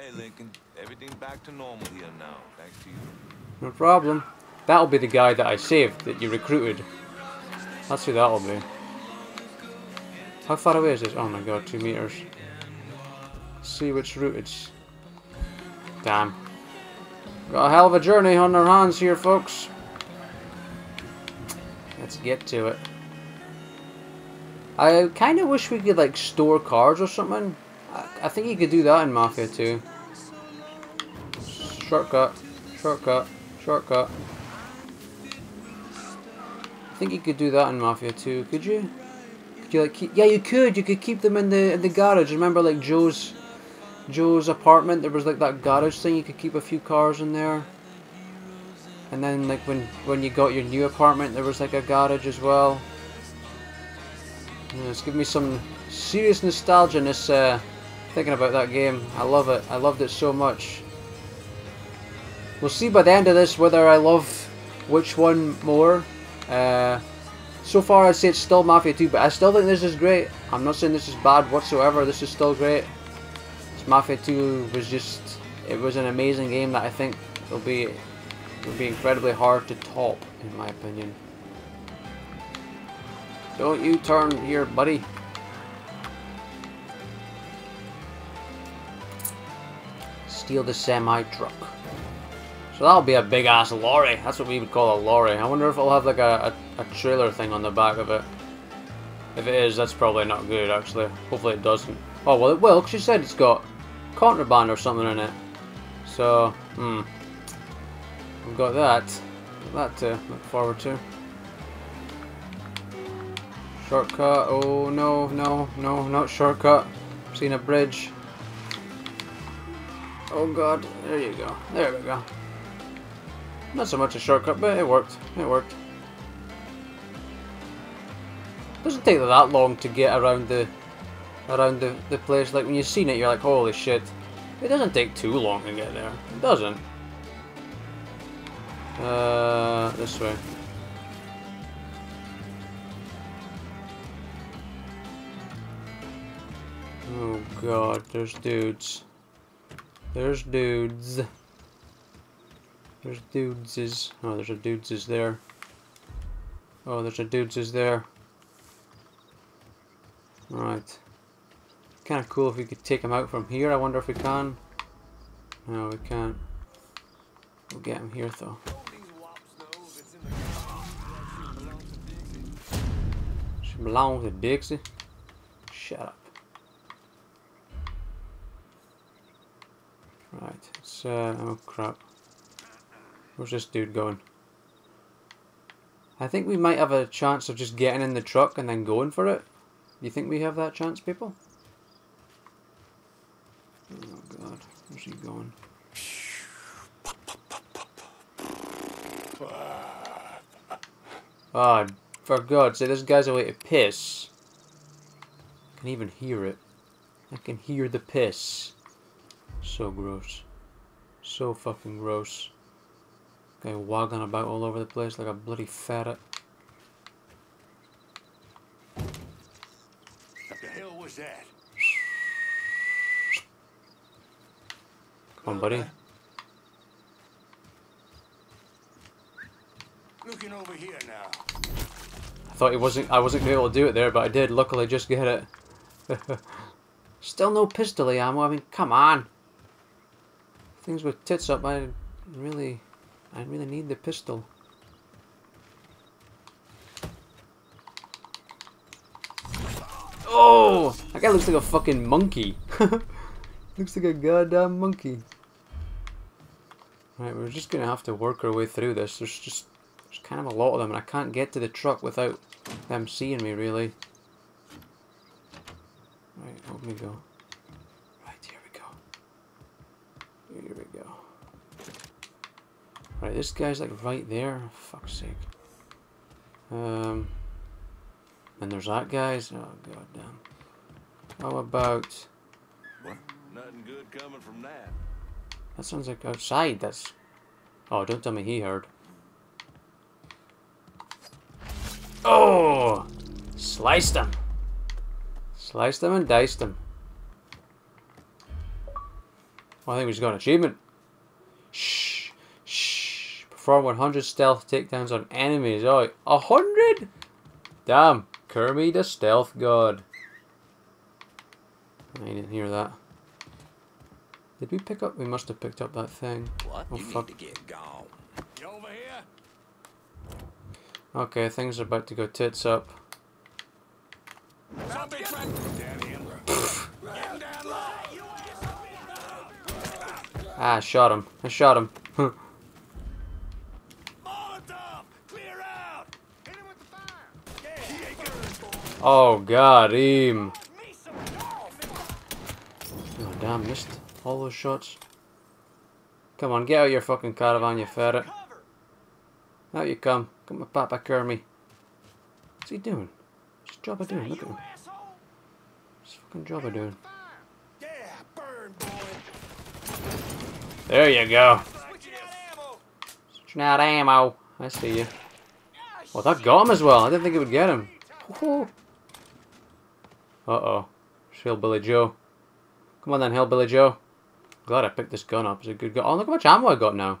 Hey, Lincoln. Everything back to normal here now. Thanks to you. No problem. That'll be the guy that I saved, that you recruited. That's who that'll be. How far away is this? Oh my god, two meters. see which route it's... Damn. Got a hell of a journey on our hands here, folks. Let's get to it. I kind of wish we could, like, store cars or something. I, I think you could do that in Mafia 2. Shortcut. Shortcut. Shortcut. I think you could do that in Mafia 2, could you? Could you like keep, yeah you could, you could keep them in the in the garage. Remember like Joe's Joe's apartment, there was like that garage thing, you could keep a few cars in there. And then like when when you got your new apartment there was like a garage as well. Yeah, it's giving me some serious nostalgia this uh, thinking about that game. I love it. I loved it so much. We'll see by the end of this whether I love which one more. Uh, so far I'd say it's still Mafia 2, but I still think this is great. I'm not saying this is bad whatsoever, this is still great. This Mafia 2 was just, it was an amazing game that I think will be, will be incredibly hard to top, in my opinion. Don't you turn here, buddy. Steal the semi-truck. So that'll be a big ass lorry. That's what we would call a lorry. I wonder if it'll have like a, a, a, trailer thing on the back of it. If it is, that's probably not good actually. Hopefully it doesn't. Oh well it will, because you said it's got contraband or something in it. So, hmm. We've got that. That to look forward to. Shortcut. Oh no, no, no, not shortcut. Seen a bridge. Oh god, there you go. There we go. Not so much a shortcut, but it worked. It worked. Doesn't take that long to get around the around the, the place. Like when you've seen it, you're like, holy shit. It doesn't take too long to get there. It doesn't. Uh, this way. Oh god, there's dudes. There's dudes. There's dudes is. Oh, there's a dudes is there. Oh, there's a dudes is there. Alright. Kind of cool if we could take him out from here. I wonder if we can. No, we can't. We'll get him here though. She belongs to Dixie. Shut up. Right, it's uh oh crap. Where's this dude going? I think we might have a chance of just getting in the truck and then going for it. You think we have that chance, people? Oh god, where's he going? Ah, oh, for God's sake, this guy's away to piss. I can even hear it. I can hear the piss. So gross. So fucking gross. Guy wagging about all over the place like a bloody ferret. What the hell was that? Come on, buddy. Looking over here now. I thought he wasn't I wasn't gonna be able to do it there, but I did luckily just get it. Still no pistol ammo, I mean come on. Things with tits up I really I really need the pistol. Oh! That guy looks like a fucking monkey. looks like a goddamn monkey. Right, we're just gonna have to work our way through this. There's just there's kind of a lot of them and I can't get to the truck without them seeing me really. Right, let me go. Right, here we go. Here we go. Right, this guy's like right there. fuck's sake. Um, and there's that guy's. Oh god damn. How about? What? Nothing good coming from that. That sounds like outside. That's. Oh, don't tell me he heard. Oh! Sliced him. Sliced him and diced him. Oh, I think we just got an achievement. Perform 100 stealth takedowns on enemies. Oh, 100? Damn. Kermie the stealth god. I didn't hear that. Did we pick up? We must have picked up that thing. What? Oh, you fuck. need to get gone. You over here? Okay, things are about to go tits up. Zombie track. Down him. Get him down low. Ah, I shot him. I shot him. Molotov! Clear out! Hit him with the fire! Yeah, he ain't good. Oh god, dog. Oh damn, missed all those shots. Come on, get out your fucking caravan, you ferret. Out you come. Come with Papa Kermie. What's he doing? What's his job of doing? Look at him. What's his fucking job of doing? There you go. Switching out ammo. I see you. Well, that got him as well. I didn't think it would get him. Oh. It's Hillbilly Joe. Come on then, Hillbilly Joe. Glad I picked this gun up. It's a good gun. Oh, look how much ammo I got now.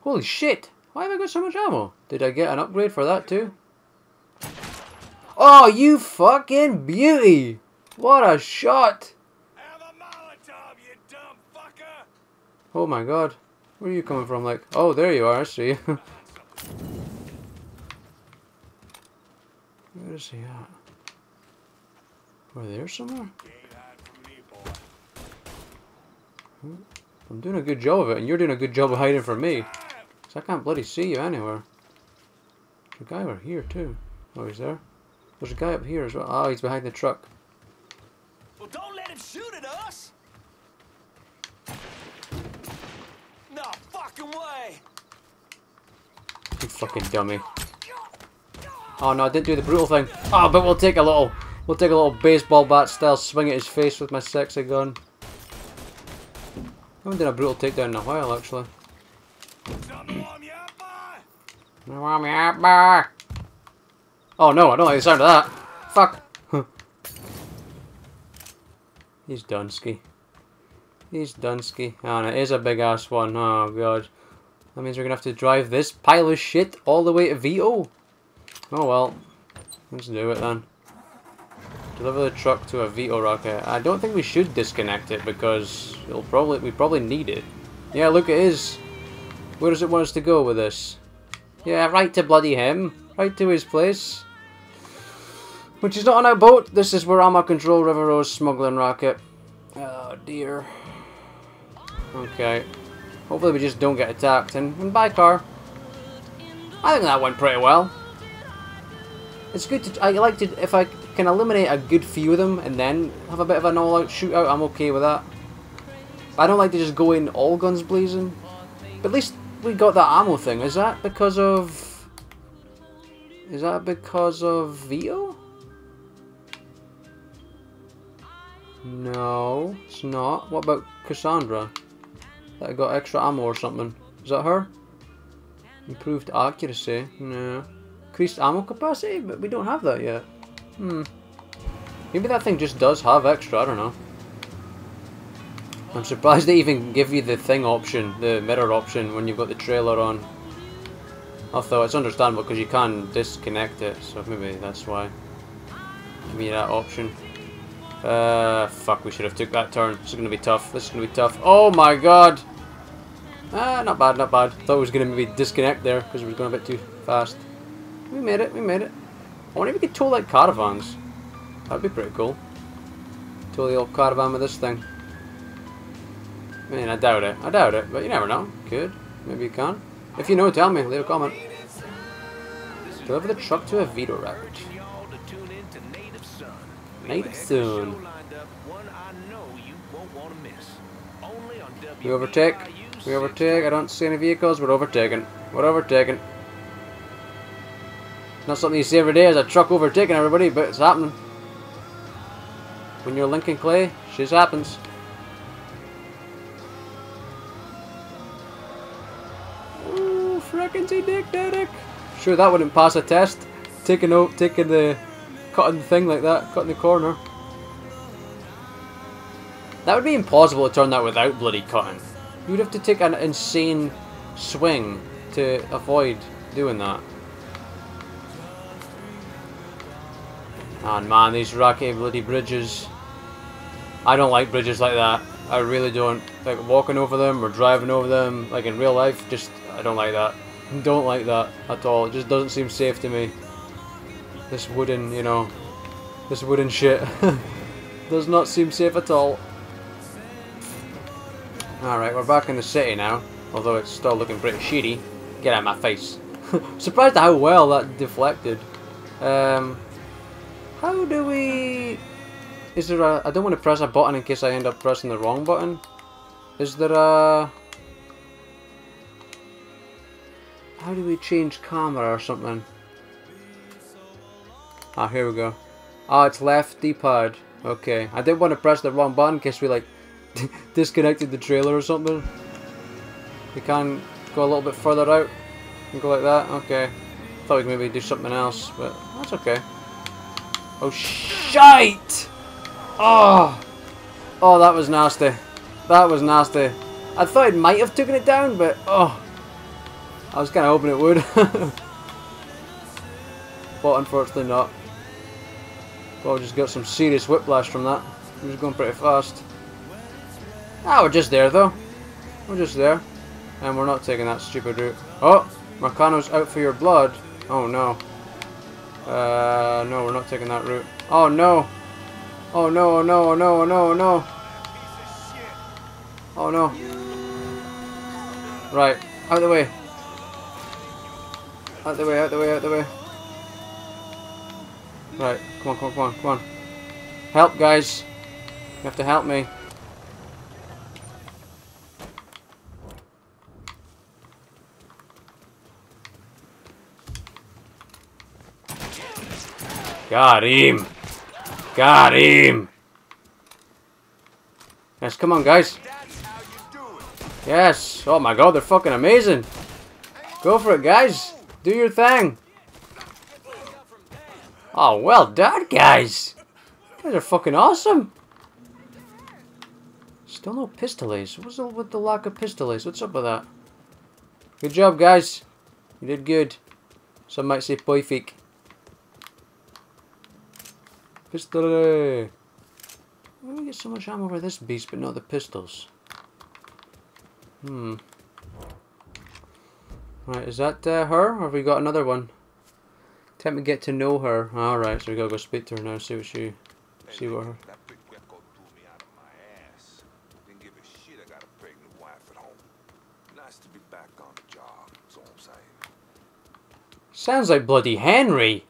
Holy shit. Why have I got so much ammo? Did I get an upgrade for that too? Oh, you fucking beauty! What a shot! Have a Molotov, you dumb fucker! Oh my god. Where are you coming from? Like, oh, there you are. I see you. Where is he at? Over there somewhere? Can't hide from me, boy. I'm doing a good job of it, and you're doing a good job of hiding from me. 'Cause I can't bloody see you anywhere. There's a guy over here, too. Oh, he's there. There's a guy up here as well. Oh, he's behind the truck. Well, don't let him shoot at us! No fucking way! You fucking dummy. Oh no, I didn't do the brutal thing. Oh, but we'll take a little, we'll take a little baseball bat style swing at his face with my sexy gun. I haven't done a brutal takedown in a while, actually. Oh no, I don't like the sound of that. Fuck. He's Dunsky. He's Dunsky. Ah, oh, and it is a big ass one. Oh god. That means we're gonna have to drive this pile of shit all the way to Vito. Oh well. Let's do it then. Deliver the truck to a Vito rocket. I don't think we should disconnect it because it'll probably we probably need it. Yeah, look it is. Where does it want us to go with this? Yeah, right to bloody him. Right to his place. Which is not on our boat. This is where I'm a control River Rose smuggling rocket. Oh dear. Okay. Hopefully we just don't get attacked. And, and bye car. I think that went pretty well. It's good to. I like to. If I can eliminate a good few of them and then have a bit of an all out shootout, I'm okay with that. I don't like to just go in all guns blazing. But at least we got that ammo thing. Is that because of. Is that because of Vito? No, it's not. What about Cassandra? That got extra ammo or something. Is that her? Improved accuracy? No. Increased ammo capacity? But we don't have that yet. Hmm. Maybe that thing just does have extra, I don't know. I'm surprised they even give you the thing option, the mirror option, when you've got the trailer on. Although it's understandable because you can disconnect it, so maybe that's why. Give me that option. Uh, fuck, we should have took that turn. This is going to be tough. This is going to be tough. Oh my god! Ah, not bad, not bad. Thought it was going to maybe disconnect there because it was going a bit too fast. We made it, we made it. I wonder if we could tow like caravans. That'd be pretty cool. Tow the old caravan with this thing. I mean, I doubt it. I doubt it, but you never know. Could. Maybe you can. If you know, tell me. Leave a comment. Deliver the truck to a Vito Native Son. We overtake. We overtake. I don't see any vehicles. We're overtaken. We're overtaken. Not something you see every day as a truck overtaking everybody, but it's happening. When you're Lincoln Clay, shit happens. Ooh, frickin' dick. Sure, that wouldn't pass a test. Taking out, taking the, cutting the thing like that, cutting the corner. That would be impossible to turn that without bloody cutting. You would have to take an insane swing to avoid doing that. And man, these rocky bloody bridges. I don't like bridges like that. I really don't. Like walking over them or driving over them, like in real life, just I don't like that. Don't like that at all. It just doesn't seem safe to me. This wooden, you know, this wooden shit does not seem safe at all. Alright, we're back in the city now, although it's still looking pretty shitty. Get out of my face. Surprised at how well that deflected. Um, how do we... Is there a... I don't want to press a button in case I end up pressing the wrong button. Is there a... How do we change camera or something? Ah, here we go. Ah, it's left D-pad. Okay. I didn't want to press the wrong button in case we like disconnected the trailer or something. We can go a little bit further out and go like that. Okay. Thought we could maybe do something else, but that's okay. Oh, shite! Oh! Oh, that was nasty. That was nasty. I thought it might have taken it down, but oh. I was kind of hoping it would. but unfortunately not. Well, just got some serious whiplash from that. I'm just going pretty fast. Ah, we're just there though. We're just there. And we're not taking that stupid route. Oh! Marcano's out for your blood. Oh no. Uh, no, we're not taking that route. Oh no! Oh no, oh no, oh no, oh no, oh no! Oh no. Right, out the way. Out the way, out the way, out the way. Right, come on, come on, come on, come on. Help, guys. You have to help me. Got him! Got him! Yes, come on, guys. Yes. Oh my god, they're fucking amazing. Go for it, guys. Do your thing. Oh, well done, guys. You guys are fucking awesome. Still no pistoles. What's up with the lack of pistoles? What's up with that? Good job, guys. You did good. Some might say poifik. Pistole. Why do we get so much ammo for this beast, but not the pistols? Hmm. Right, is that uh, her, or have we got another one? Attempt to get to know her. Alright, so we gotta go speak to her now, see what she... See what her... That big gecko threw me out of my ass. Didn't give a shit I got a pregnant wife at home. Nice to be back on the job, that's all I'm saying. Sounds like bloody Henry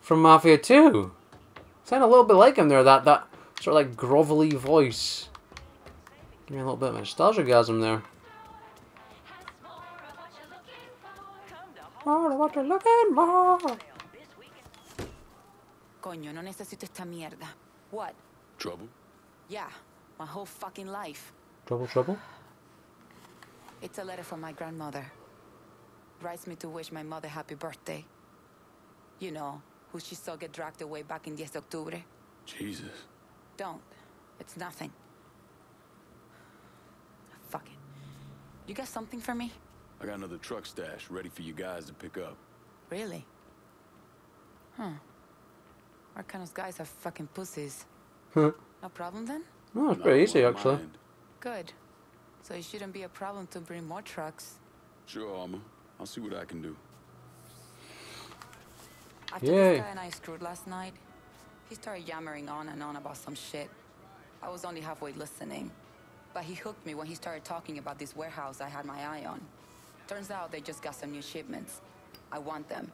from Mafia 2. Sound a little bit like him there, that, that sort of like grovelly voice. Give me a little bit of nostalgia-gasm there. Oh, what you're looking for. Coño, no necesito esta mierda. What? Trouble? Yeah, my whole fucking life. Trouble, trouble? It's a letter from my grandmother. Writes me to wish my mother happy birthday. You know, who she saw get dragged away back in 10 de octubre. Jesus. Don't. It's nothing. Fuck it. You got something for me? I got another truck stash ready for you guys to pick up. Really? Huh. Our kind of guys are fucking pussies. Huh. No problem then? Oh, it's pretty easy, actually. mind. Good. So it shouldn't be a problem to bring more trucks. Sure, Armor. I'll see what I can do. After Yay. this guy and I screwed last night, he started yammering on and on about some shit. I was only halfway listening. But he hooked me when he started talking about this warehouse I had my eye on. Turns out they just got some new shipments. I want them.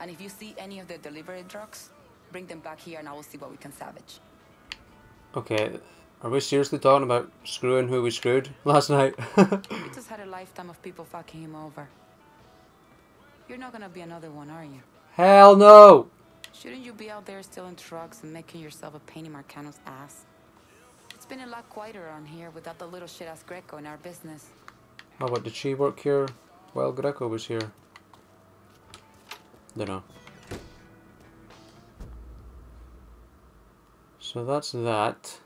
And if you see any of the delivery trucks, bring them back here and I will see what we can salvage. Okay, are we seriously talking about screwing who we screwed last night? He just had a lifetime of people fucking him over. You're not gonna be another one, are you? Hell no! Shouldn't you be out there stealing trucks and making yourself a pain in Marcano's ass? It's been a lot quieter on here without the little shit ass Greco in our business. Oh, what, did she work here while Greco was here? Dunno. So that's that.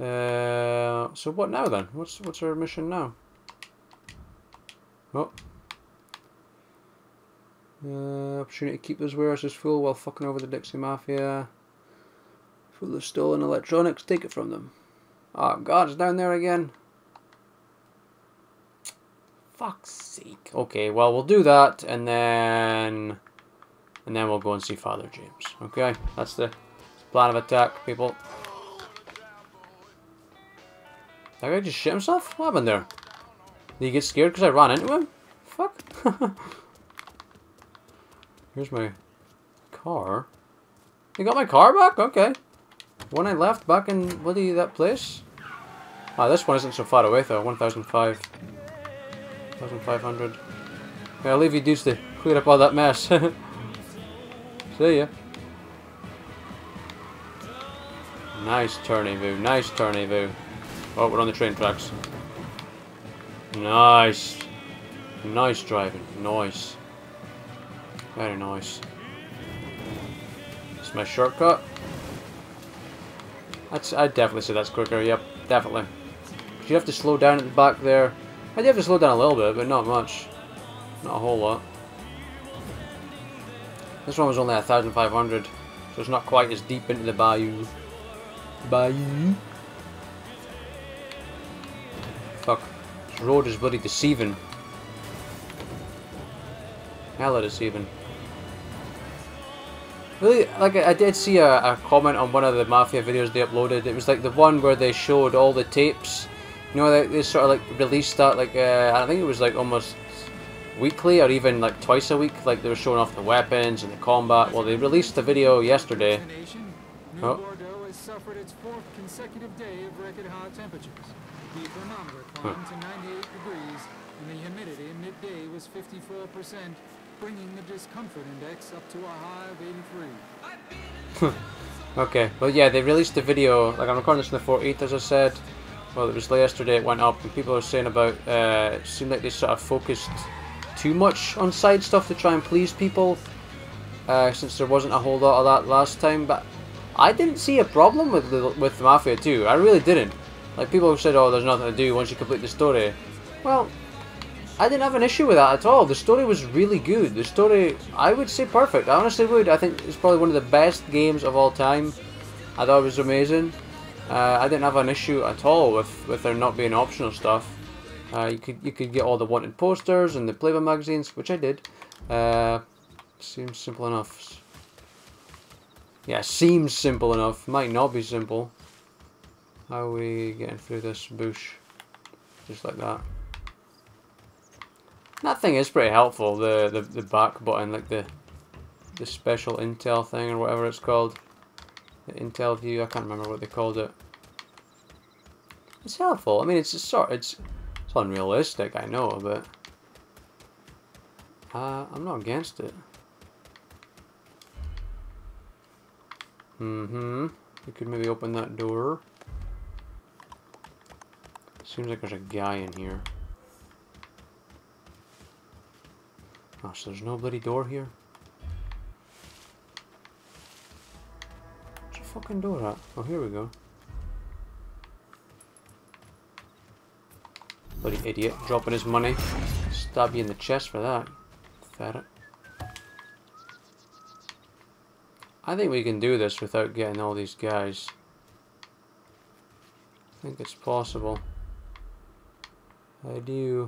Uh, so what now then? What's what's our mission now? Oh. Uh, opportunity to keep those warehouses full while fucking over the Dixie Mafia. Full of stolen electronics, take it from them. Oh god, it's down there again. Fuck's sake. Okay, well we'll do that and then and then we'll go and see Father James. Okay, that's the plan of attack, people. That guy just shit himself? What happened there? Did he get scared because I ran into him? Fuck. Here's my car. You got my car back? Okay. When I left back in, bloody, that place? Ah, this one isn't so far away though, 1005. 1500. Okay, I'll leave you dudes to clear up all that mess. See ya. Nice turny view, nice turny view. Oh, we're on the train tracks. Nice. Nice driving, nice. Very nice. It's my shortcut. That's, I'd definitely say that's quicker, yep, definitely. You have to slow down at the back there. I do have to slow down a little bit, but not much. Not a whole lot. This one was only 1,500, so it's not quite as deep into the bayou. Bayou? Fuck. This road is bloody deceiving. Hella deceiving. Really, like I did see a, a comment on one of the Mafia videos they uploaded. It was like the one where they showed all the tapes. You know, they, they sort of like released that like, uh, I think it was like almost weekly or even like twice a week. Like they were showing off the weapons and the combat. Well, they released the video yesterday. Oh. Bordeaux has suffered its fourth consecutive day of record high temperatures. The thermometer climbed to 98 degrees, and the humidity midday was 54%, bringing the discomfort index up to a high of 83. Okay, well yeah, they released the video, like I'm recording this on the 14th as I said, well it was yesterday it went up and people are saying about, uh, it seemed like they sort of focused too much on side stuff to try and please people, uh, since there wasn't a whole lot of that last time, but I didn't see a problem with the, with the Mafia 2, I really didn't. Like people said, oh there's nothing to do once you complete the story. Well, I didn't have an issue with that at all. The story was really good. The story, I would say perfect. I honestly would. I think it's probably one of the best games of all time. I thought it was amazing. Uh, I didn't have an issue at all with, with there not being optional stuff. Uh, you could you could get all the wanted posters and the Playboy magazines, which I did. Uh, seems simple enough. Yeah, seems simple enough. Might not be simple. How are we getting through this bush? Just like that. That thing is pretty helpful, the, the, the back button, like the the special intel thing or whatever it's called. The intel view, I can't remember what they called it. It's helpful. I mean, it's sort it's it's unrealistic, I know, but uh, I'm not against it. Mm-hmm. We could maybe open that door. Seems like there's a guy in here. So there's no bloody door here? Where's the fucking door at? Oh, here we go. Bloody idiot, dropping his money. Stab you in the chest for that. Ferret. I think we can do this without getting all these guys. I think it's possible. I do.